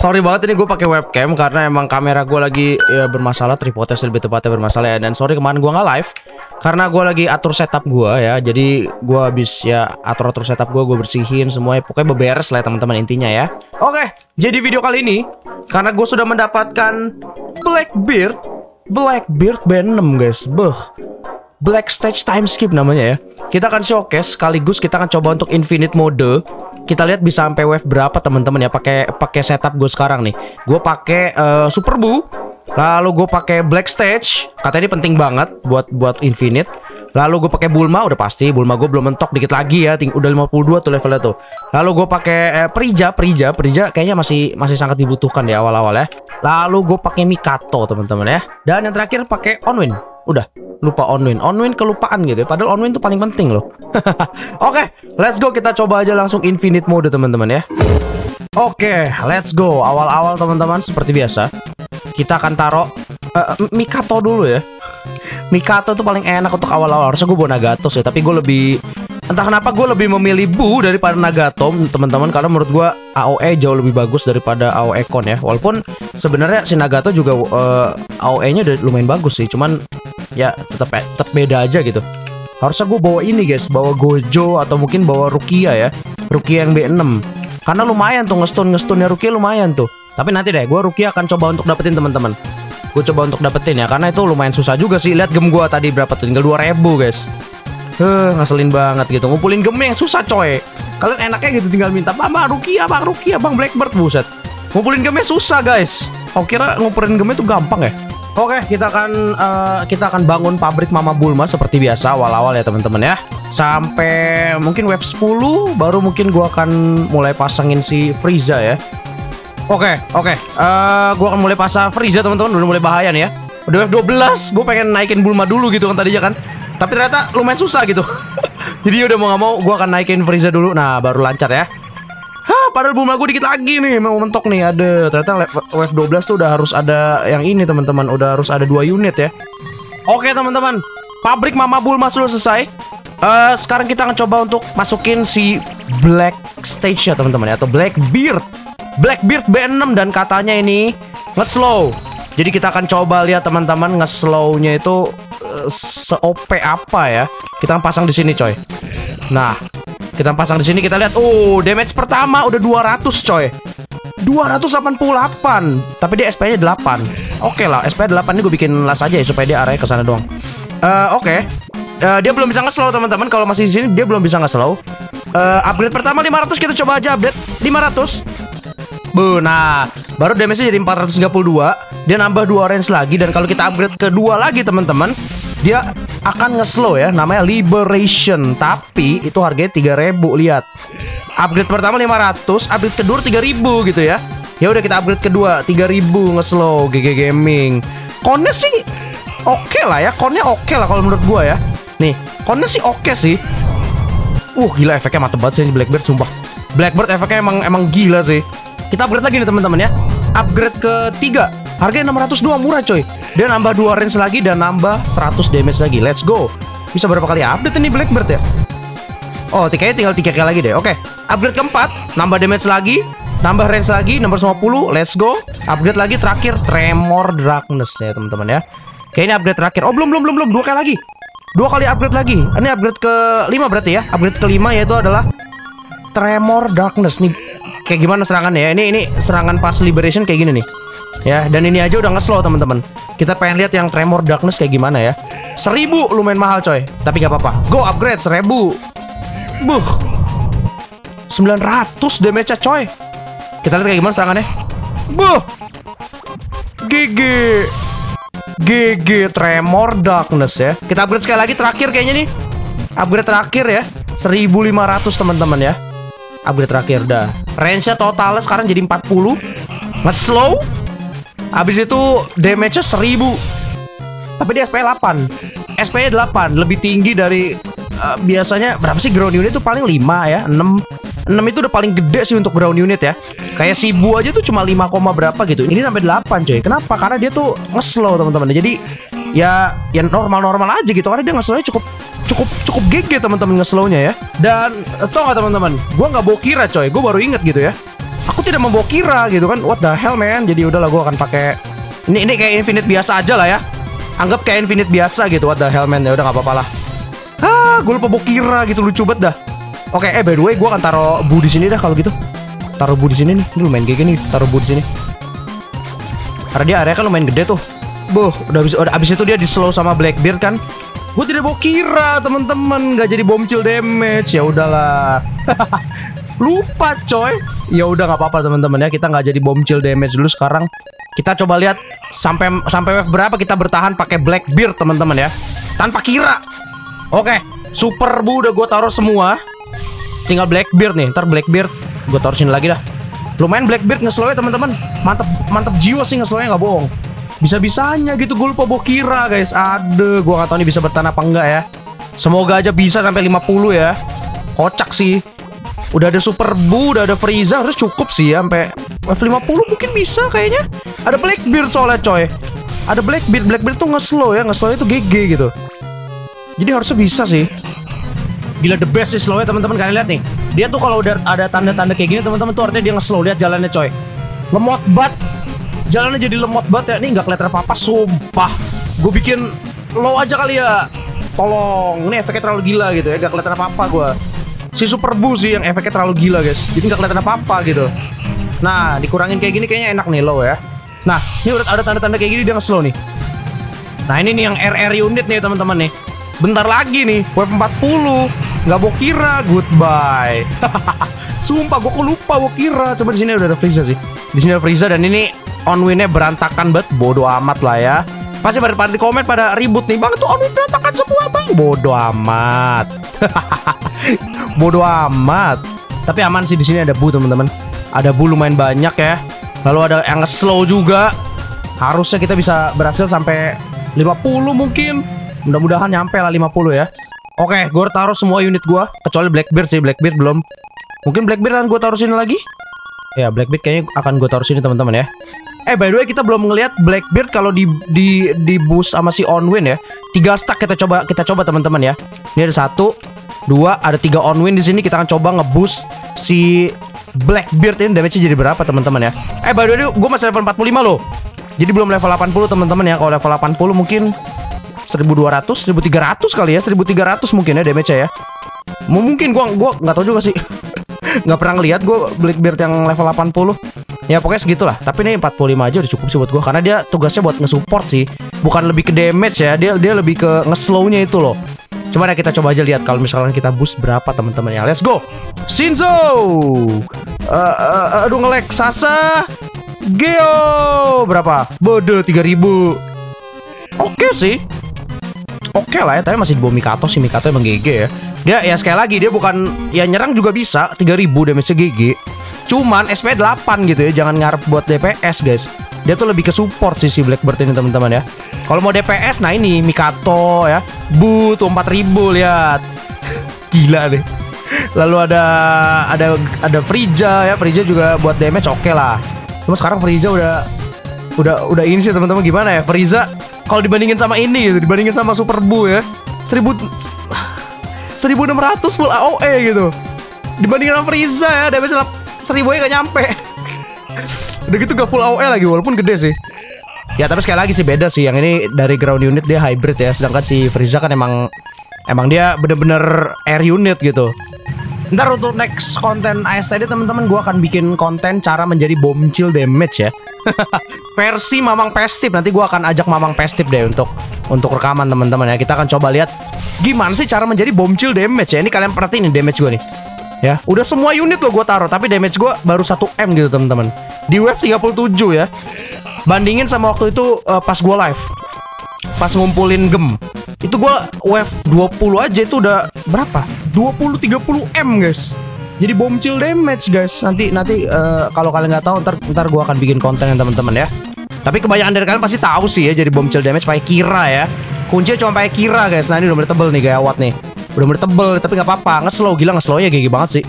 sorry banget ini gue pakai webcam karena emang kamera gue lagi ya, bermasalah, tripodnya lebih tepatnya bermasalah ya. Dan sorry kemarin gue nggak live karena gue lagi atur setup gue ya. Jadi gue habis ya atur-atur setup gue, gue bersihin semuanya. Pokoknya beberes lah ya, teman-teman intinya ya. Oke, jadi video kali ini karena gue sudah mendapatkan Blackbeard, Blackbeard B6 guys, beh. Black Stage Time Skip namanya ya. Kita akan showcase sekaligus kita akan coba untuk infinite mode. Kita lihat bisa sampai wave berapa teman-teman ya pakai pakai setup gue sekarang nih. Gue pakai eh, Super Boo, lalu gue pakai Black Stage. Katanya ini penting banget buat buat infinite. Lalu gue pakai Bulma udah pasti Bulma gue belum mentok dikit lagi ya ting udah 52 tuh levelnya tuh. Lalu gue pakai eh, Prija Prija Prija kayaknya masih masih sangat dibutuhkan di awal-awal ya. Lalu gue pakai Mikato teman-teman ya. Dan yang terakhir pakai Onwin. Udah lupa Onwin. Onwin kelupaan gitu ya. Padahal Onwin tuh paling penting loh. Oke, let's go kita coba aja langsung infinite mode teman-teman ya. Oke, let's go. Awal-awal teman-teman seperti biasa. Kita akan taruh eh, Mikato dulu ya. Mikato tuh paling enak untuk awal-awal. Harusnya gue bawa Nagato sih, tapi gue lebih entah kenapa gue lebih memilih Bu daripada Nagato, teman-teman. Karena menurut gue AOE jauh lebih bagus daripada AOE Kon ya. Walaupun sebenarnya si Nagato juga eh, AOE-nya udah lumayan bagus sih, cuman ya tetap tetap beda aja gitu. Harusnya gue bawa ini guys, bawa Gojo atau mungkin bawa Rukia ya. Rukia yang B6. Karena lumayan tuh ngestun ngestunnya Rukia lumayan tuh. Tapi nanti deh, gue Rukia akan coba untuk dapetin teman-teman. Gue coba untuk dapetin ya, karena itu lumayan susah juga sih. Lihat gem gue tadi berapa tuh, tinggal 2000 guys. Heh, ngeselin banget gitu. Ngumpulin gem yang susah coy. Kalian enaknya gitu tinggal minta, Bang, bang Rukia, Bang Rukia, Bang Blackbird, buset. Ngumpulin gemnya susah guys. Oh kira ngumpulin gemnya itu gampang ya? Oke, kita akan eh, kita akan bangun pabrik Mama Bulma seperti biasa awal-awal ya teman-teman ya. Sampai mungkin wave 10 baru mungkin gua akan mulai pasangin si Frieza ya. Oke, oke. Eh gua akan mulai pasang Frieza teman-teman, udah mulai bahaya nih ya. Udah wave 12, gue pengen naikin Bulma dulu gitu kan tadinya kan. Tapi ternyata lumayan susah gitu. Jadi udah mau nggak mau gua akan naikin Frieza dulu. Nah, baru lancar ya. Hah, padahal Bulma gue dikit lagi nih mau mentok nih. Ada ternyata wave 12 tuh udah harus ada yang ini teman-teman, udah harus ada dua unit ya. Oke teman-teman, pabrik Mama Bulma sudah selesai. Eh sekarang kita akan coba untuk masukin si Black Stage ya teman-teman ya atau Blackbeard. Blackbeard B6 dan katanya ini nge-slow. Jadi kita akan coba lihat teman-teman nge-slownya itu eh, se-OP apa ya. Kita pasang di sini coy. Nah, kita pasang di sini kita lihat. Oh, damage pertama udah 200 coy. 288 tapi dia SP-nya 8 oke lah SP 8 ini gue bikin las aja ya supaya dia arahnya ke sana doang Eh, oke Eh, dia belum bisa nge-slow teman-teman kalau masih di sini dia belum bisa nge-slow Eh, upgrade pertama 500 kita coba aja update 500 Bu, nah baru damage-nya jadi 432 dia nambah dua range lagi dan kalau kita upgrade kedua lagi teman-teman dia akan nge-slow ya namanya liberation tapi itu harganya 3000 lihat. Upgrade pertama 500 upgrade kedua 3000 gitu ya. Ya udah kita upgrade kedua 3000 nge-slow GG Gaming. Konnya sih oke lah ya konnya oke lah kalau menurut gua ya. Nih konnya sih oke sih. Uh gila efeknya mantep banget sih Blackbird sumpah. Blackbird efeknya emang emang gila sih kita upgrade lagi nih teman-teman ya upgrade ketiga harganya 602 murah coy dia nambah dua range lagi dan nambah 100 damage lagi let's go bisa berapa kali update ini Blackbird ya Oh, tiketnya tinggal tiga kali lagi deh. Oke, upgrade keempat, nambah damage lagi, nambah range lagi, nomor 50, let's go. Upgrade lagi terakhir Tremor Darkness ya teman-teman ya. Oke, ini upgrade terakhir. Oh, belum belum belum belum, dua kali lagi. Dua kali upgrade lagi. Ini upgrade ke lima berarti ya. Upgrade kelima yaitu adalah Tremor Darkness nih. Kayak gimana serangannya ya? Ini ini serangan pas liberation kayak gini nih. Ya, dan ini aja udah nge-slow teman-teman. Kita pengen lihat yang Tremor Darkness kayak gimana ya. Seribu lumayan mahal coy, tapi gak apa-apa. Go upgrade seribu. Buh 900 damage coy Kita lihat kayak gimana serangannya Buh GG GG Tremor Darkness ya Kita upgrade sekali lagi terakhir kayaknya nih Upgrade terakhir ya 1500 teman-teman ya Upgrade terakhir dah. Range-nya totalnya sekarang jadi 40 Nge-slow Abis itu damage-nya 1000 Tapi dia SP 8 SP 8 Lebih tinggi dari eh, Biasanya berapa sih ground unit itu? Paling 5 ya 6 6 itu udah paling gede sih untuk ground unit ya. Kayak Sibu aja tuh cuma 5, berapa gitu. Ini sampai 8 coy. Kenapa? Karena dia tuh nge-slow teman-teman. Jadi ya ya normal-normal aja gitu. Karena dia nge-slownya cukup cukup cukup GG teman-teman nge-slownya ya. Dan eh, tau gak teman-teman? Gue nggak bawa kira coy. Gue baru inget gitu ya. Aku tidak membawa kira gitu kan. What the hell man? Jadi udahlah gue akan pakai Ini ini kayak infinite biasa aja lah ya. Anggap kayak infinite biasa gitu. What the hell man? Ya udah gak apa-apa lah. Ah gue lupa bawa kira gitu. Lucu banget dah. Oke eh by the way gue akan taruh bu di sini dah kalau gitu. Taruh bu di sini nih. Ini lumayan GG nih Taruh bu di sini. Karena dia area kan lumayan gede tuh. Buh, udah abis, udah abis itu dia di slow sama Blackbeard kan Gue tidak bawa kira teman-teman. Gak jadi bomcil damage. Ya udahlah. Lupa coy. Ya udah nggak apa-apa teman-teman ya. Kita nggak jadi bomcil damage dulu sekarang. Kita coba lihat Sampai sampai wave berapa kita bertahan pakai Blackbeard teman-teman ya. Tanpa kira. Oke Super Bu udah gue taruh semua. Tinggal Blackbeard nih. Ntar Blackbeard Gue taruh sini lagi dah. Lumayan Blackbeard nge-slow ya teman-teman. Mantep mantep jiwa sih nge-slownya nggak bohong bisa-bisanya gitu gue lupa bawa kira guys. Ada gue gak tahu nih bisa bertahan apa enggak ya. Semoga aja bisa sampai 50 ya. Kocak sih. Udah ada Super Bu, udah ada Frieza Harus cukup sih ya Sampai F50 mungkin bisa kayaknya. Ada Blackbeard soalnya coy. Ada Blackbeard, Blackbeard tuh nge-slow ya Nge-slow itu GG gitu. Jadi harusnya bisa sih. Gila the best sih slow ya teman-teman. Kalian lihat nih. Dia tuh kalau udah ada tanda-tanda kayak gini teman-teman tuh artinya dia nge-slow. Lihat jalannya coy. Lemot banget Jalannya jadi lemot banget ya. Ini nggak kelihatan apa-apa Sumpah. Gue bikin low aja kali ya. Tolong Ini efeknya terlalu gila gitu ya. Gak kelihatan apa-apa gue Si Super sih yang efeknya terlalu gila guys. Jadi nggak kelihatan apa-apa gitu. Nah dikurangin kayak gini kayaknya enak nih low ya. Nah ini udah ada tanda-tanda kayak gini dia nge-slow nih. Nah ini nih yang RR unit nih teman-teman nih. Bentar lagi nih Wave 40 Nggak mau kira. Goodbye. Sumpah gue kok lupa gue kira. Coba di sini udah ada Frieza sih. Di sini ada Frieza dan ini on winnya berantakan banget bodoh amat lah ya. Pasti pada, pada di komen pada ribut nih bang itu on win berantakan semua bang. Bodoh amat. Bodoh amat. Tapi aman sih di sini ada bu teman-teman. Ada bu lumayan banyak ya. Lalu ada yang slow juga. Harusnya kita bisa berhasil sampai 50 mungkin. Mudah-mudahan nyampe lah 50 ya. Oke gue taruh semua unit gue kecuali Blackbeard sih Blackbeard belum. Mungkin Blackbeard kan gue taruh sini lagi? Ya Blackbeard kayaknya akan gue taruh sini teman-teman ya Eh by the way kita belum ngelihat Blackbeard kalau di di di boost sama si Onwin ya. Tiga stack kita coba kita coba teman-teman ya. Ini ada satu, dua, ada tiga Onwin di sini kita akan coba ngeboost si Blackbeard ini damage-nya jadi berapa teman-teman ya. Eh by the way gue masih level 45 loh. Jadi belum level 80 teman-teman ya. Kalau level 80 mungkin 1200, 1300 kali ya, 1300 mungkin ya damage-nya ya. Mungkin gua gua nggak tahu juga sih. nggak pernah ngeliat gue Blackbeard yang level 80 Ya pokoknya segitulah Tapi ini 45 aja udah cukup sih buat gue Karena dia tugasnya buat nge-support sih Bukan lebih ke damage ya Dia dia lebih ke nge-slownya itu loh Cuman ya kita coba aja lihat kalau misalkan kita boost berapa teman-teman ya. Let's go. Shinzo. Uh, uh, aduh ngelek Sasa. Geo berapa? Bodoh 3000. Oke sih. Oke lah ya, tapi masih di bawah Mikato sih Mikato emang GG ya. Dia ya sekali lagi dia bukan ya nyerang juga bisa 3000 damage GG. Cuman SP 8 gitu ya, jangan ngarep buat DPS guys. Dia tuh lebih ke support sih si Blackbird ini teman-teman ya. Kalau mau DPS nah ini Mikato ya. Bu tuh 4000 lihat. Gila deh. Lalu ada ada ada Frieza ya. Frieza juga buat damage oke okay lah. Cuma sekarang Frieza udah udah udah ini sih teman-teman gimana ya? Frieza kalau dibandingin sama ini gitu, dibandingin sama Super Bu ya. 1000 1600 full AOE gitu. Dibandingin sama Frieza ya, damage 1000 ya gak nyampe. Udah gitu gak full AOE lagi walaupun gede sih. Ya tapi sekali lagi sih beda sih. Yang ini dari ground unit dia hybrid ya. Sedangkan si Frieza kan emang Emang dia bener-bener air unit gitu. Ntar untuk next konten ASTD teman-teman gue akan bikin konten cara menjadi bomcil damage ya. Versi Mamang Pestip Nanti gue akan ajak Mamang Pestip deh untuk untuk rekaman teman-teman ya. Kita akan coba lihat gimana sih cara menjadi bomcil damage ya. Ini kalian perhatiin nih damage gue nih Ya, udah semua unit loh gue taruh Tapi damage gue baru 1M gitu teman-teman Di wave 37 ya Bandingin sama waktu itu uh, pas gue live Pas ngumpulin gem Itu gue wave 20 aja itu udah berapa? 20-30 M guys Jadi bomcil damage guys Nanti nanti uh, kalau kalian nggak tahu ntar, ntar gue akan bikin konten yang teman-teman ya Tapi kebanyakan dari kalian pasti tahu sih ya jadi bom chill damage pakai kira ya. Kuncinya cuma pakai kira guys. Nah ini udah mulai tebel nih gawat nih. Mulai tebel tapi nggak apa-apa. Ngeslow gila ngeslow ya GG banget sih.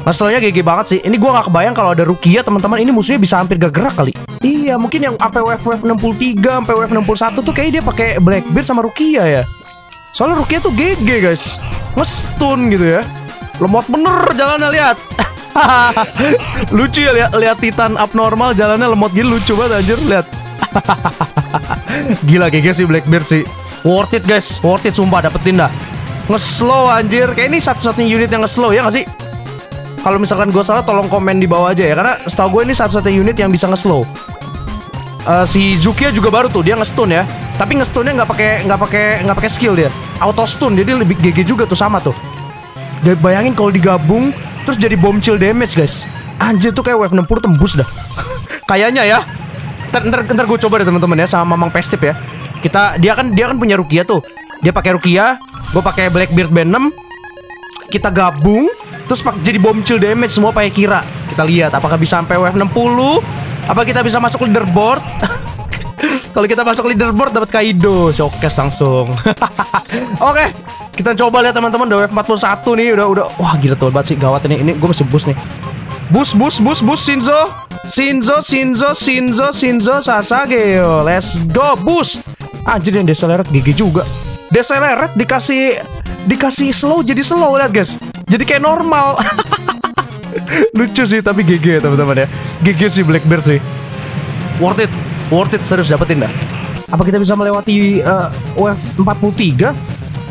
Ngeslow-nya GG banget sih. Ini gua nggak kebayang kalau ada Rukia teman-teman ini musuhnya bisa hampir gak gerak kali. Iya mungkin yang sampai wave wave 63 sampai wave 61 tuh kayak dia pakai Blackbeard sama Rukia ya. Soalnya Rukia tuh GG guys. Ngestun gitu ya. Lemot bener jalannya lihat. lucu ya lihat lihat Titan abnormal jalannya lemot gini lucu banget anjir lihat. Gila GG sih Blackbeard sih. Worth it guys, worth it sumpah dapetin dah. Ngeslow anjir, kayak ini satu-satunya unit yang ngeslow ya gak sih? Kalau misalkan gue salah tolong komen di bawah aja ya karena setahu gue ini satu-satunya unit yang bisa ngeslow. Uh, si Zukia juga baru tuh dia ngestun ya. Tapi ngestunnya nggak pakai nggak pakai nggak pakai skill dia. Auto stun jadi lebih GG juga tuh sama tuh. Dan bayangin kalau digabung terus jadi bomb chill damage guys. Anjir tuh kayak wave 60 tembus dah. Kayaknya ya. Ntar, ntar, ntar gue coba deh teman-teman ya sama Mamang Pestip ya. Kita dia kan dia kan punya Rukia tuh. Dia pakai Rukia, gue pakai Blackbeard Venom. Kita gabung terus jadi bomb chill damage semua pakai kira. Kita lihat apakah bisa sampai wave 60? Apa kita bisa masuk leaderboard? Kalau kita masuk leaderboard dapat Kaido, showcase langsung. Oke, kita coba lihat teman-teman udah wave 41 nih, udah udah wah gila tuh banget sih gawat ini. Ini gue masih boost nih. Boost boost boost boost Shinzo. Shinzo Shinzo Shinzo Shinzo Sasage. Yo, let's go boost. Anjir yang deseleret gigi juga. Deseleret dikasih dikasih slow jadi slow lihat guys. Jadi kayak normal. Lucu sih tapi GG ya teman-teman ya. GG sih Blackbeard sih. Worth it. Worth it serius dapetin dah. Apa kita bisa melewati uh, wave 43?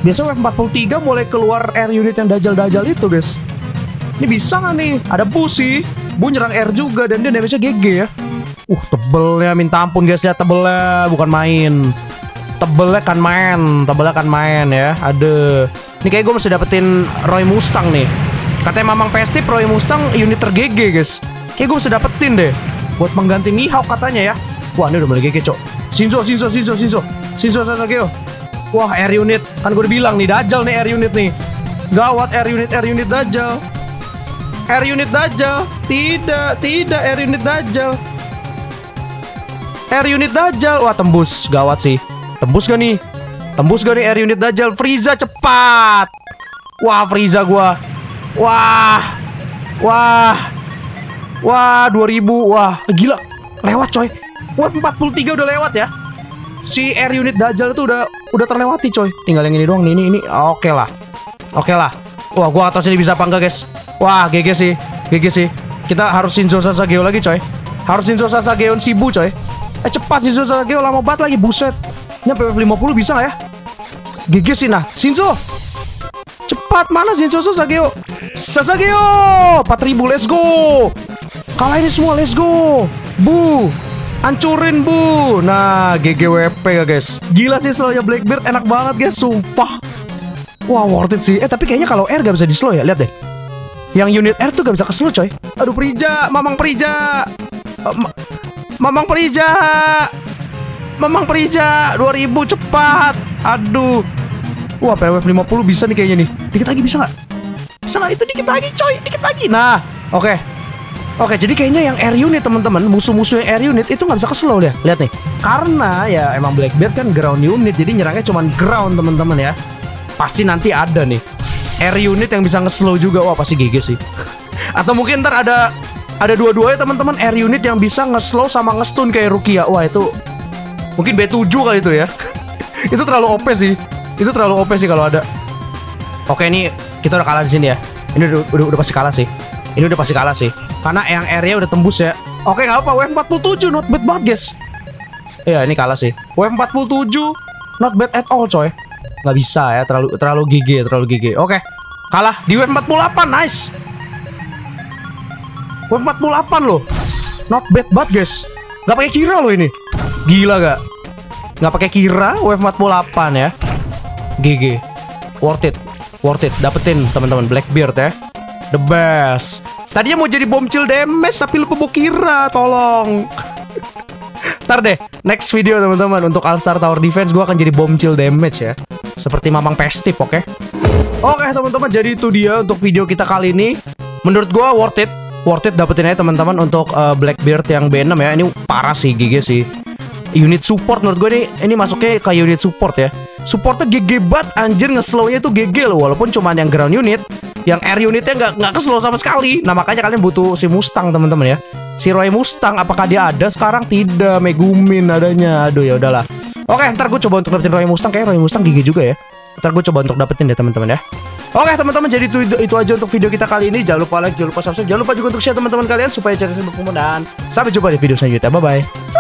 Biasa wave 43 mulai keluar air unit yang dajal-dajal itu guys. Ini bisa nggak nih? Ada Bu sih. Bu nyerang air juga dan dia damage-nya GG ya. Uh tebelnya minta ampun guys ya tebelnya bukan main. Tebelnya kan main, tebelnya kan main ya. Ada. Ini kayak gue mesti dapetin Roy Mustang nih. Katanya Mamang Pesti Roy Mustang unit tergege guys. Kayak gue mesti dapetin deh. Buat mengganti Mihawk katanya ya. Wah ini udah mulai GG cok. Shinzo, Shinzo, Shinzo, Shinzo. Shinzo Sasageo. Wah air unit. Kan gue udah bilang nih Dajjal nih air unit nih. Gawat air unit, air unit Dajjal. Air unit Dajjal. Tidak, tidak air unit Dajjal. Air unit Dajjal. Wah tembus. Gawat sih. Tembus gak nih? Tembus gak nih air unit Dajjal? Frieza cepat. Wah Frieza gua. Wah. Wah. Wah 2000. Wah gila. Lewat coy. Wah 43 udah lewat ya. Si air unit Dajjal itu udah udah terlewati coy. Tinggal yang ini doang nih. Ini ini oke lah. Oke lah. Wah gua gak tahu sini bisa apa enggak guys. Wah GG sih. GG sih. Kita harus Shinzo Sasageo lagi coy. Harus Shinzo Sasageo Shibu coy. Eh cepat Shinzo Sasageo lama banget lagi buset. Ini sampai 50 bisa gak ya? GG sih nah. Shinzo. Cepat mana Shinzo Sasageo? Sasageo 4000 let's go. Kalahin ini semua let's go. Bu. Hancurin bu Nah GGWP ya guys Gila sih slownya Blackbeard enak banget guys Sumpah Wah worth it sih Eh tapi kayaknya kalau air gak bisa di slow ya Lihat deh Yang unit air tuh gak bisa ke slow coy Aduh Prija Mamang Prija Ma Mamang Prija Mamang Prija 2000 cepat Aduh Wah PWF 50 bisa nih kayaknya nih Dikit lagi bisa gak? Bisa gak? Itu dikit lagi coy Dikit lagi Nah oke okay. Oke, jadi kayaknya yang air unit teman-teman, musuh-musuh yang air unit itu nggak bisa ke slow deh. Lihat nih, karena ya emang Blackbeard kan ground unit, jadi nyerangnya cuma ground teman-teman ya. Pasti nanti ada nih air unit yang bisa nge-slow juga. Wah pasti GG sih. Atau mungkin ntar ada ada dua-duanya teman-teman air unit yang bisa nge-slow sama nge-stun kayak Rukia. Wah itu mungkin B7 kali itu ya. itu terlalu OP sih. Itu terlalu OP sih kalau ada. Oke ini kita udah kalah di sini ya. Ini udah, udah, udah pasti kalah sih. Ini udah pasti kalah sih. Karena yang area udah tembus ya. Oke nggak apa, wave 47 not bad banget guys. Iya ini kalah sih. Wave 47 not bad at all coy. Nggak bisa ya, terlalu terlalu GG, terlalu GG. Oke, kalah di wave 48, nice. Wave 48 loh. Not bad banget guys. Nggak pakai kira loh ini. Gila gak? Nggak pakai kira, wave 48 ya. GG. Worth it. Worth it. Dapetin teman-teman Blackbeard ya. The best. Tadinya mau jadi bom chill damage tapi lupa mau kira, tolong. Ntar deh, next video teman-teman untuk All Star Tower Defense gue akan jadi bom chill damage ya. Seperti Mamang Festive, oke? Okay? Oke okay, teman-teman, jadi itu dia untuk video kita kali ini. Menurut gue worth it. Worth it dapetin aja teman-teman untuk uh, Blackbeard yang B6 ya. Ini parah sih GG sih. Unit support menurut gue nih ini masuknya ke unit support ya. Supportnya GG banget anjir ngeslownya tuh GG loh walaupun cuman yang ground unit, yang air unitnya nggak nggak keslow sama sekali. Nah makanya kalian butuh si Mustang teman-teman ya. Si Roy Mustang apakah dia ada sekarang? Tidak, Megumin adanya. Aduh ya udahlah. Oke, ntar gue coba untuk dapetin Roy Mustang kayak Roy Mustang gigi juga ya. Ntar gue coba untuk dapetin deh teman-teman ya. Oke teman-teman jadi itu, itu aja untuk video kita kali ini. Jangan lupa like, jangan lupa subscribe Jangan lupa juga untuk share teman-teman kalian Supaya channel saya berkembang. Dan sampai jumpa di video selanjutnya. Bye-bye